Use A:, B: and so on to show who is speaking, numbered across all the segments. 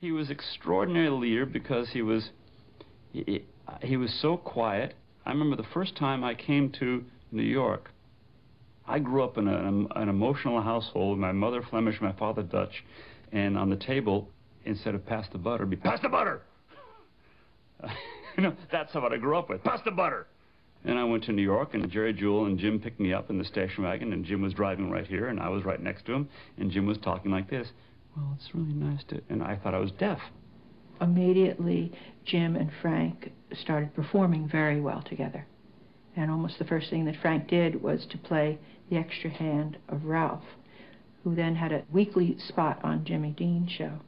A: He was extraordinary leader because he was he, he was so quiet. I remember the first time I came to New York. I grew up in an, an emotional household. My mother Flemish, my father Dutch, and on the table, instead of pass the butter, be pass the butter. you know, that's what I grew up with. Pass the butter. And I went to New York, and Jerry Juhl and Jim picked me up in the station wagon, and Jim was driving right here, and I was right next to him, and Jim was talking like this. Well, it's really nice to, and I thought I was deaf.
B: Immediately, Jim and Frank started performing very well together. And almost the first thing that Frank did was to play the extra hand of Rowlf, who then had a weekly spot on Jimmy Dean's show.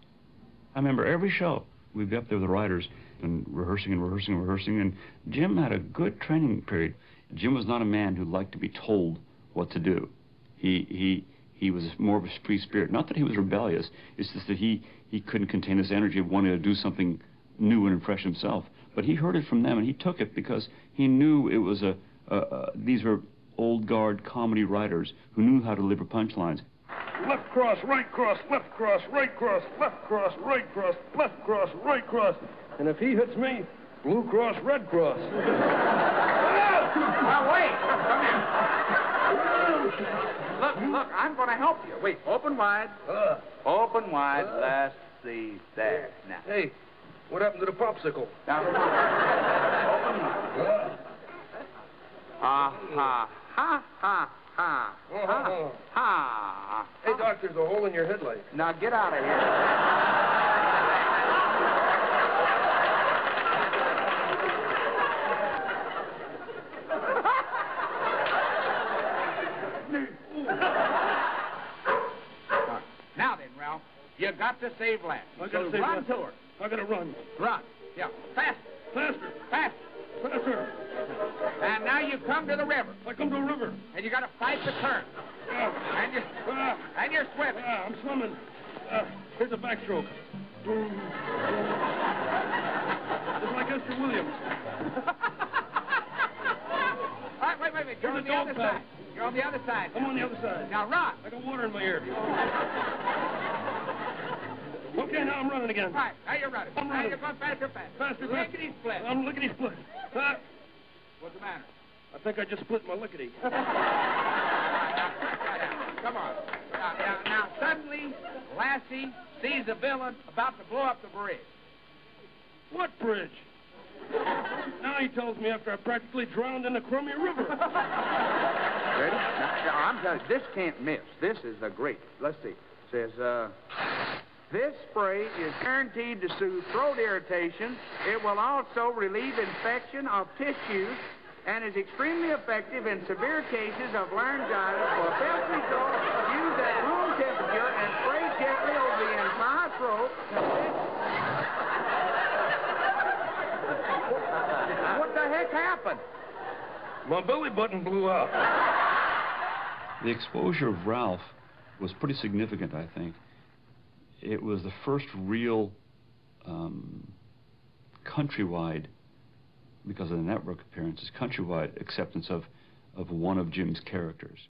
A: I remember every show we'd be up there with the writers and rehearsing and rehearsing and rehearsing, and Jim had a good training period. Jim was not a man who liked to be told what to do. He he he was more of a free spirit. Not that he was rebellious. It's just that he he couldn't contain this energy of wanting to do something new and fresh himself. But he heard it from them, and he took it because he knew it was a, a, a these were old guard comedy writers who knew how to deliver punchlines.
C: Left cross, right cross, left cross, right cross, left cross, right cross, left cross, right cross. And if he hits me, blue cross, red cross.
D: Now, wait. Come here. Look, look, I'm going to help you. Wait, open wide.
C: Uh,
D: Open wide. Let's see. There. Now.
C: hey, what happened to the popsicle?
D: Now. open wide. Ha, ha, ha, ha, ha. Ha, ha.
C: Hey, Doc, there's a hole in your headlight.
D: Now, get out of here. Now then, you got to save Lassie.
C: I gotta
D: so
C: save
D: run to her.
C: I gotta run.
D: Run. Yeah. Fast.
C: Faster,
D: Fast.
C: faster.
D: And now you come to the river,
C: I come to a river.
D: and you got to fight the current.
C: Ah,
D: And you
C: ah,
D: and you're swimming.
C: ah, I'm swimming. Here's a backstroke. Boom. Just like Esther Williams.
D: All right, wait, wait, wait. You're on the
C: the
D: other
C: dog
D: side. You're on the other side.
C: I'm on the other side.
D: Now run.
C: I got water in my ear. Okay, now I'm running again.
D: All right, now you're running.
C: I'm
D: now
C: running.
D: you're going faster, faster.
C: Faster, faster.
D: Lickety split.
C: I'm lickety split. Ah,
D: What's the matter?
C: I think I just split my lickety.
D: Come on. Now, now, now, suddenly, Lassie sees a villain about to blow up the bridge.
C: What bridge? Now he tells me after I practically drowned in the Crumbie River.
D: Ready? Now, now, I'm telling you, this can't miss. This is the great. Let's see. Says, uh, this spray is guaranteed to soothe throat irritation. It will also relieve infection of tissues and is extremely effective in severe cases of laryngitis. For best results, use at room temperature and spray gently over the entire throat. what the heck happened?
C: my belly button blew out.
A: The exposure of Rowlf was pretty significant, I think. It was the first real um, countrywide, because of the network appearances, countrywide acceptance of, of one of Jim's characters.